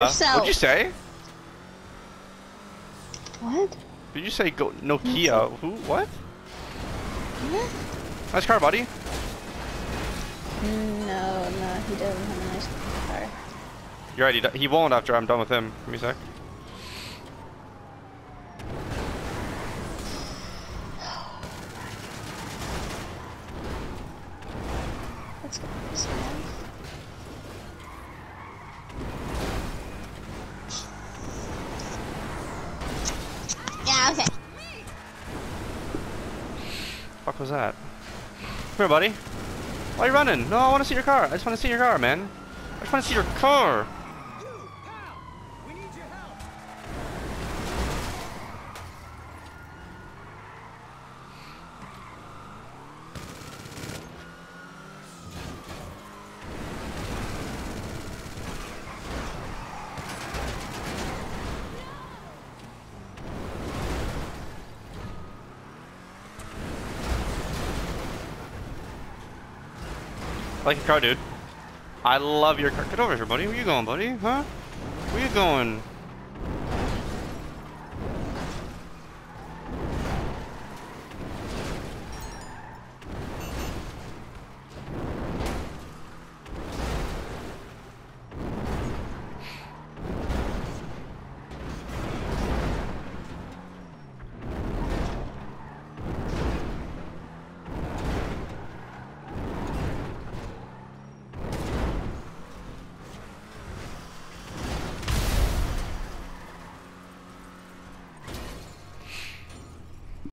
yourself. What'd you say? What? Did you say go Nokia? Who? What? What? Nice car, buddy. No, no, he doesn't have a nice car. You're right. He, he won't after I'm done with him. Give me a sec. Let's go this. Fuck was that? Come here, buddy. Why are you running? No, I want to see your car. I just want to see your car, man. I just want to see your car. Like your car, dude. I love your car. Get over here, buddy. Where you going, buddy? Huh? Where you going?